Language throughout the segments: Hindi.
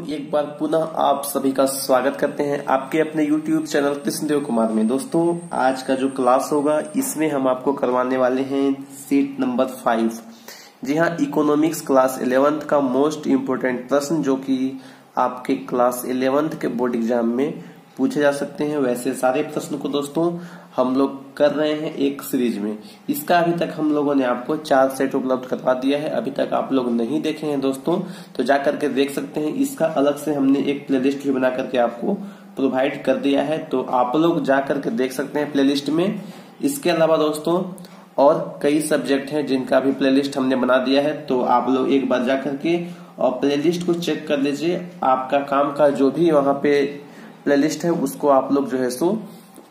एक बार पुनः आप सभी का स्वागत करते हैं आपके अपने YouTube चैनल कृष्णदेव कुमार में। दोस्तों, आज का जो क्लास होगा, इसमें हम आपको करवाने वाले हैं सीट नंबर फाइव। जी हाँ इकोनॉमिक्स क्लास इलेवेंथ का मोस्ट इम्पोर्टेंट प्रश्न जो कि आपके क्लास इलेवेंथ के बोर्ड एग्ज़ाम में पूछे जा सकते हैं। वैसे सारे प्रश्न को दोस्तों हम लोग कर रहे हैं एक सीरीज़ में। इसका अभी तक हम लोगों ने आपको चार सेट उपलब्ध करवा दिया है। अभी तक आप लोग नहीं देखे हैं दोस्तों तो जा करके देख सकते हैं। इसका अलग से हमने एक प्लेलिस्ट भी बना करके आपको प्रोवाइड कर दिया है। तो आप लोग जा करके देख सकते हैं प्लेलिस्ट में। इसके अलावा दोस्तों और कई सब्जेक्ट हैं जिनका भी प्लेलिस्ट हमने बना दिया है। तो आप लोग एक बार जा करके और प्लेलिस्ट को चेक कर लीजिए। आपका काम का जो भी वहाँ पे प्लेलिस्ट है, उसको आप लोग जो है सो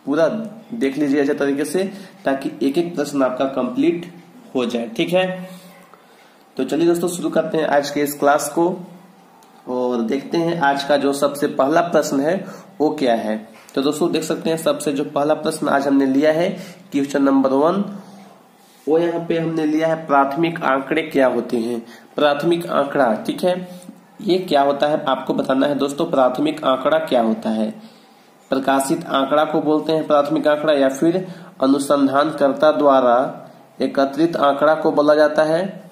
पूरा देख लीजिए अच्छे तरीके से, ताकि एक एक प्रश्न आपका कंप्लीट हो जाए, ठीक है? तो चलिए दोस्तों, शुरू करते हैं आज के इस क्लास को, और देखते हैं आज का जो सबसे पहला प्रश्न है, वो क्या है? तो दोस्तों, देख सकते हैं सबसे जो पहला प्रश्न आज हमने लिया है क्वेश्चन नंबर वन वो यहाँ पे हमने लिया है प्राथमिक आंकड़े क्या होते हैं? प्राथमिक आंकड़ा, ठीक है? ये क्या होता है? आपको बताना है दोस्तों, प्राथमिक आंकड़ा क्या होता है? प्रकाशित आंकड़ा को बोलते हैं प्राथमिक आंकड़ा या फिर अनुसंधानकर्ता द्वारा एकत्रित आंकड़ा को बोला जाता है।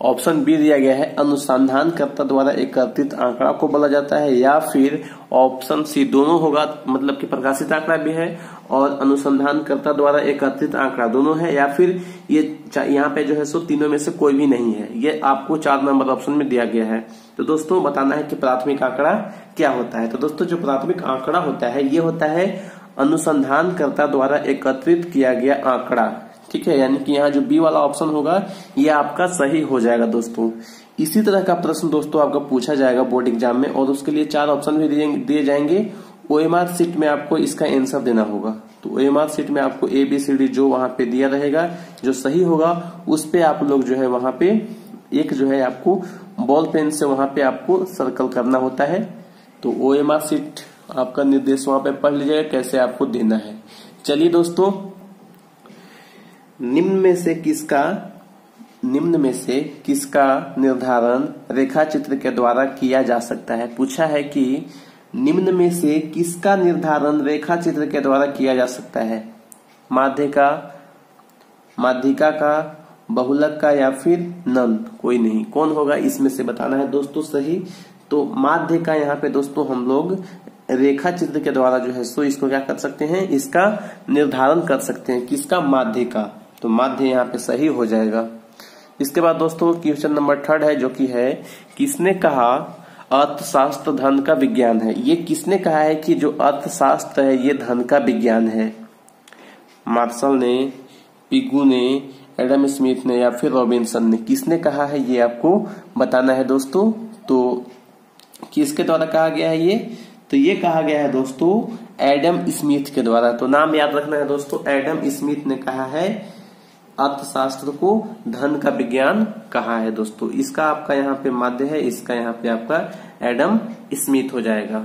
ऑप्शन बी दिया गया है, अनुसंधानकर्ता द्वारा एकत्रित आंकड़ा को बोला जाता है, या फिर ऑप्शन सी दोनों होगा मतलब कि प्रकाशित आंकड़ा भी है, और अनुसंधानकर्ता द्वारा एकत्रित आंकड़ा दोनों है, या फिर ये यहाँ पे जो है सो तीनों में से कोई भी नहीं है। ये आपको चार नंबर ऑप्शन में दिया गया है। तो दोस्तों, बताना है कि प्राथमिक आंकड़ा क्या होता है। तो दोस्तों, जो प्राथमिक आंकड़ा होता है, ये होता है अनुसंधानकर्ता द्वारा एकत्रित किया गया आंकड़ा। ठीक है? यानी कि यहाँ जो बी वाला ऑप्शन होगा, ये आपका सही हो जाएगा दोस्तों। इसी तरह का प्रश्न दोस्तों आपका पूछा जाएगा बोर्ड एग्ज़ाम में और उसके लिए चार ऑप्शन भी दिए जाएँगे। ओएमआर सीट में आपको इसका आंसर देना होगा। तो ओएमआर सीट में आपको ए बी सी डी जो वहाँ पे दिया रहेगा, जो सही होगा, उस पे आप लोग जो है वहाँ पे एक जो है आपको बॉल पेन से वहाँ पे आपको सर्कल करना होता है। तो ओएमआर सीट आपका निर्देश वहाँ पे पढ़ लीजिएगा, कैसे आपको देना है। चलिए दोस्तों निम्न में से किसका, निम्न में से किसका निर्धारण रेखा चित्र के द्वारा किया जा सकता है? पूछा है कि निम्न में से किसका निर्धारण रेखा चित्र के द्वारा किया जा सकता है? माध्य का, माध्यिका का, बहुलक का या फिर नन? कोई नहीं। कौन होगा? इसमें से बताना है दोस्तों सही। तो माध्य का यहाँ पे दोस्तों हम लोग रेखा चित्र के द्वारा जो है सो इसको क्या कर सकते हैं? इसका निर्धारण कर सकते हैं। किसका? माध्य का। तो माध्य यहाँ पे सही हो जाएगा। इसके बाद दोस्तों क्वेश्चन नंबर थर्ड है, जो कि है, किसने कहा अर्थशास्त्र धन का विज्ञान है? ये किसने कहा है कि जो अर्थशास्त्र है, ये धन का विज्ञान है? मार्शल ने, पिगू ने, एडम स्मिथ ने या फिर रॉबिन्सन ने, किसने कहा है ये आपको बताना है दोस्तों? तो किसके द्वारा कहा गया है ये? तो ये कहा गया है दोस्तों, एडम स्मिथ के द्वारा। तो नाम याद रखना है दोस्तों, एडम स्मिथ ने कहा है अर्थशास्त्र को धन का विज्ञान कहा है दोस्तों। इसका आपका यहाँ पे माध्य है, इसका यहाँ पे आपका एडम स्मिथ हो जाएगा।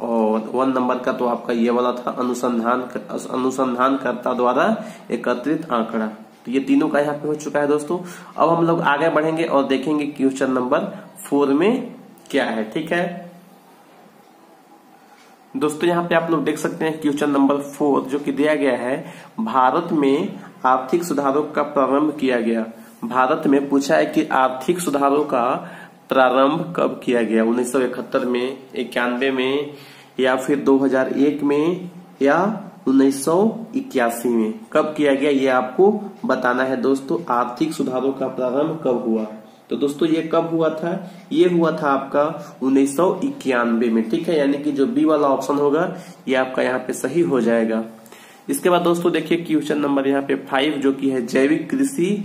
और वन नंबर का तो आपका ये वाला था, अनुसंधान अनुसंधानकर्ता द्वारा एकत्रित आंकड़ा। तो ये तीनों का यहाँ पे हो चुका है दोस्तों। अब हम लोग आगे बढ़ेंगे और देखेंगे क्वेश्चन नंबर फोर में क्या है, ठीक है? दोस्तों, यहाँ पे आप लोग देख सकते हैं क्वेश्चन नंबर फोर, जो कि दिया गया है, भारत में आर्थिक सुधारों का प्रारंभ किया गया। भारत में पूछा है कि आर्थिक सुधारों का प्रारंभ कब किया गया? 1971 में, इक्यानवे में, या फिर 2001 में, या उन्नीस सौ इक्यासी में? कब किया गया, ये आपको बताना है दोस्तों। आर्थिक सुधारों का प्रारंभ कब हुआ? तो दोस्तों, ये कब हुआ था? ये हुआ था आपका उन्नीस सौ इक्यानवे में, ठीक है? यानी कि जो बी वाला ऑप्शन होगा, ये आपका यहाँ पे सही हो जाएगा। इसके बाद दोस्तों देखिए क्वेश्चन नंबर यहाँ पे फाइव जो कि है, जैविक कृषि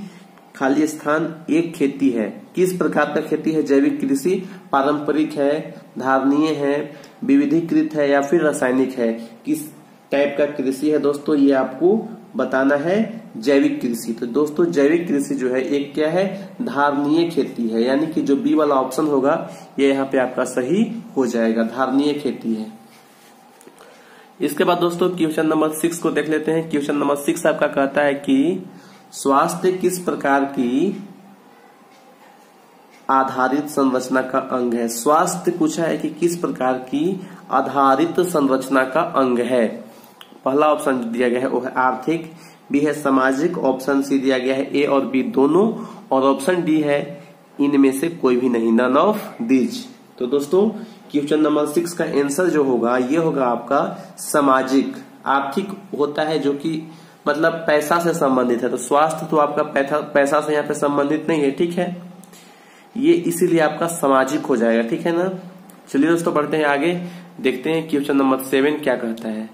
खाली स्थान एक खेती है। किस प्रकार का खेती है? जैविक कृषि पारंपरिक है, धारणीय है, विविधीकृत है या फिर रासायनिक है? किस टाइप का कृषि है दोस्तों? ये आपको बताना है जैविक कृषि। तो दोस्तों, जैविक कृषि जो है, एक क्या है? धारणीय खेती है। यानी कि जो बी वाला ऑप्शन होगा, ये यहाँ पे आपका सही हो जाएगा। धारणीय खेती है। इसके बाद दोस्तों, क्वेश्चन नंबर सिक्स को देख लेते हैं। क्वेश्चन नंबर सिक्स आपका कहता है कि स्वास्थ्य किस प्रकार की आधारित संरचना का अंग है? स्वास्थ्य पूछा है कि किस प्रकार की आधारित संरचना का अंग है? पहला ऑप्शन दिया गया है, वो है आर्थिक, बी है सामाजिक, ऑप्शन सी दिया गया है ए और बी दोनों, और ऑप्शन डी है इनमें से कोई भी नहीं। नन ऑफ़ दीज तो दोस्तों क्वेश्चन नंबर सिक्स का आंसर जो होगा, ये होगा आपका सामाजिक। आर्थिक होता है जो कि मतलब पैसा से संबंधित है तो स्वास्थ्य तो आपका पैसा से यहाँ पे संबंधित नहीं है, ठीक है? ये इसीलिए आपका सामाजिक हो जाएगा, ठीक है ना? चलिए दोस्तों, बढ़ते हैं आगे। देखते हैं क्वेश्चन नंबर सेवन क्या कहता है।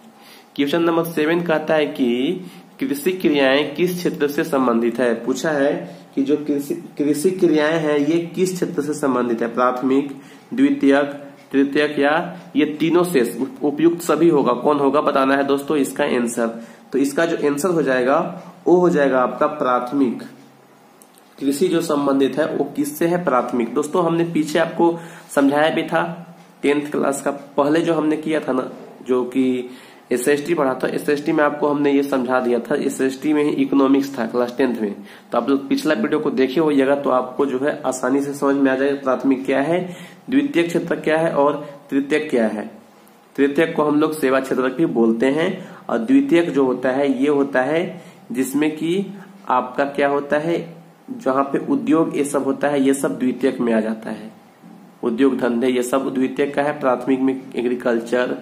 क्वेश्चन नंबर सेवन कहता है कि कृषि क्रियाएँ किस क्षेत्र से संबंधित है? पूछा है कि जो कृषि क्रियाएँ हैं, ये किस क्षेत्र से संबंधित है? प्राथमिक, द्वितीयक तृतीयक या ये तीनों से उपयुक्त सभी होगा। कौन होगा बताना है दोस्तों? इसका आंसर तो इसका जो आंसर हो जाएगा, वो हो जाएगा आपका प्राथमिक। कृषि जो संबंधित है, वो किससे है प्राथमिक? दोस्तों, हमने पीछे आपको समझाया भी था टेंथ क्लास का। पहले जो हमने किया था ना, जो कि एस एस टी पढ़ा था एस एस टी में आपको हमने ये समझा दिया था। एस एस टी में ही इकोनॉमिक्स था क्लास टेंथ में। तो आप लोग पिछला वीडियो को देखे होइएगा तो आपको जो है आसानी से समझ में आ जाएगा प्राथमिक क्या है। द्वितीय क्षेत्र क्या है और तृतीय क्या है? तृतीय को हम लोग सेवा क्षेत्र भी बोलते हैं और द्वितीय जो होता है, ये होता है जिसमें कि आपका क्या होता है, जहाँ पे उद्योग ये सब होता है, ये सब द्वितीय में आ जाता है। उद्योग धंधे, ये सब द्वितीय का है, प्राथमिक में एग्रीकल्चर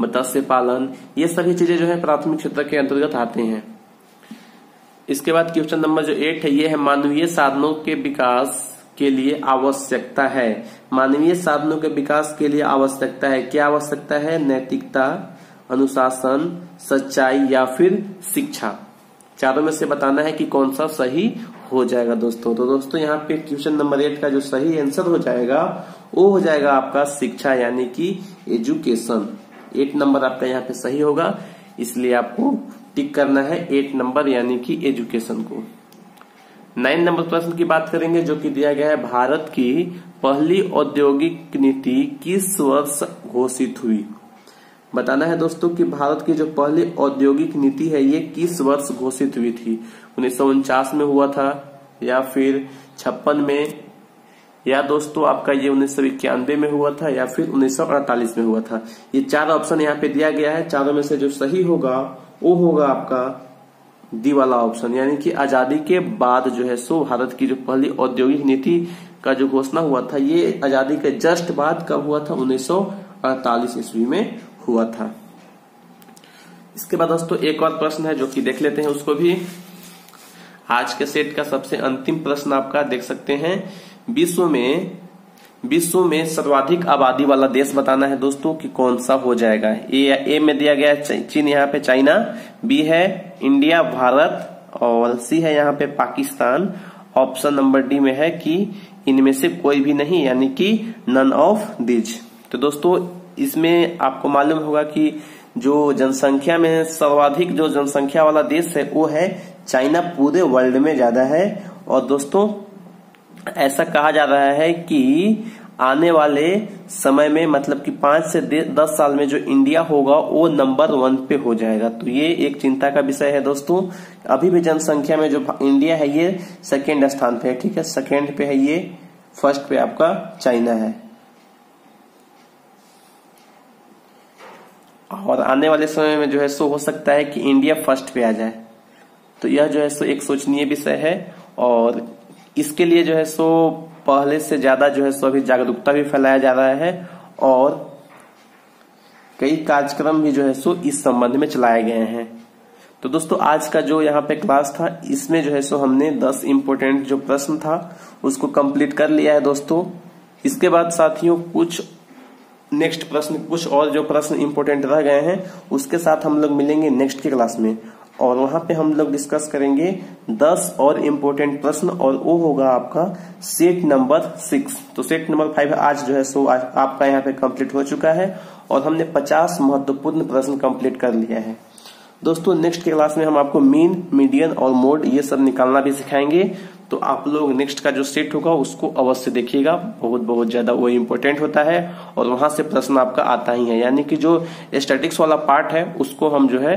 मत्स्य पालन, ये सभी चीज़ें जो है प्राथमिक क्षेत्र के अंतर्गत आते हैं। इसके बाद क्वेश्चन नंबर जो एट है, ये है मानवीय साधनों के विकास। के लिए आवश्यकता है। मानवीय साधनों के विकास के लिए आवश्यकता है। क्या आवश्यकता है? नैतिकता, अनुशासन, सच्चाई या फिर शिक्षा। चारों में से बताना है कि कौन सा सही हो जाएगा दोस्तों। तो दोस्तों, यहाँ पे क्वेश्चन नंबर एट का जो सही आंसर हो जाएगा, वो हो जाएगा आपका शिक्षा यानी कि एजुकेशन एट नंबर आपका यहाँ पे सही होगा, इसलिए आपको टिक करना है एट नंबर यानी कि एजुकेशन को। नाइन नंबर प्रश्न की बात करेंगे, जो कि दिया गया है, भारत की पहली औद्योगिक नीति किस वर्ष घोषित हुई? बताना है दोस्तों कि भारत की जो पहली औद्योगिक नीति है, ये किस वर्ष घोषित हुई थी? उन्नीस सौ उनचास में हुआ था, या फिर छप्पन में? या दोस्तों, आपका ये उन्नीस सौ इक्यानवे में हुआ था, या फिर उन्नीस सौ अड़तालीस में हुआ था? ये चार ऑप्शन यहाँ पे दिया गया है, चारों में से जो सही होगा, वो होगा आपका दी वाला ऑप्शन यानी कि आज़ादी के बाद जो है सो भारत की जो पहली औद्योगिक नीति का जो घोषणा हुआ था, ये आज़ादी के जस्ट बाद कब हुआ था? उन्नीस सौ अड़तालीस ईस्वी में हुआ था। इसके बाद दोस्तों, एक और प्रश्न है जो कि देख लेते हैं उसको भी। आज के सेट का सबसे अंतिम प्रश्न आपका देख सकते हैं। विश्व में विश्व में सर्वाधिक आबादी वाला देश बताना है दोस्तों कि कौन सा हो जाएगा। ए ए में दिया गया है चीन, यहाँ पे चाइना, बी है इंडिया, भारत, और सी है यहाँ पे पाकिस्तान। ऑप्शन नंबर डी में है कि इनमें से कोई भी नहीं, यानी कि नन ऑफ़ दिज तो दोस्तों, इसमें आपको मालूम होगा कि जो जनसंख्या में सर्वाधिक जो जनसंख्या वाला देश है, वो है चाइना। पूरे वर्ल्ड में ज़्यादा है। और दोस्तों ऐसा कहा जा रहा है कि आने वाले समय में मतलब कि पाँच से दस साल में जो इंडिया होगा, वो नंबर वन पे हो जाएगा। तो ये एक चिंता का विषय है दोस्तों। अभी भी जनसंख्या में जो इंडिया है, ये सेकेंड स्थान पे है, ठीक है? सेकेंड पे है ये, फ़र्स्ट पे आपका चाइना है। और आने वाले समय में जो है, सो हो सकता है कि इंडिया फ़र्स्ट पे आ जाए। तो यह जो है, सो एक सोचनीय विषय है और इसके लिए जो है सो, पहले से ज़्यादा जो है सो, अभी जागरूकता भी फैलाया जा रहा है और कई कार्यक्रम भी जो है सो, इस संबंध में चलाए गए हैं। तो दोस्तों, आज का जो यहाँ पे क्लास था, इसमें जो है सो, हमने 10 इम्पोर्टेंट जो प्रश्न था, उसको कंप्लीट कर लिया है दोस्तों। इसके बाद साथियों, कुछ नेक्स्ट प्रश्न, कुछ और जो प्रश्न इम्पोर्टेंट रह गए हैं, उसके साथ हम लोग मिलेंगे नेक्स्ट की क्लास में। और वहाँ पे हम लोग डिस्कस करेंगे दस और इम्पोर्टेंट प्रश्न और वो होगा आपका सेट नंबर सिक्स तो सेट नंबर फाइव आज जो है सो आपका यहाँ पे कंप्लीट हो चुका है और हमने पचास महत्वपूर्ण प्रश्न कंप्लीट कर लिया है। दोस्तों नेक्स्ट क्लास में हम आपको मीन मीडियन और मोड ये सब निकालना भी सिखाएँगे। तो आप लोग नेक्स्ट का जो सेट होगा, उसको अवश्य देखिएगा। बहुत बहुत ज़्यादा वो इम्पोर्टेंट होता है और वहाँ से प्रश्न आपका आता ही है। यानी कि जो स्टेटिक्स वाला पार्ट है, उसको हम जो है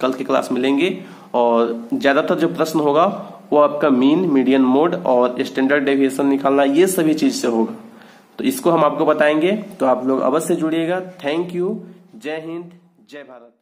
कल की क्लास में लेंगे और ज़्यादातर जो प्रश्न होगा, वो आपका मीन मीडियन मोड और स्टैंडर्ड डेविएशन निकालना, ये सभी चीज़ से होगा। तो इसको हम आपको बताएँगे। तो आप लोग अवश्य जुड़िएगा। थैंक यू जय हिंद, जय भारत।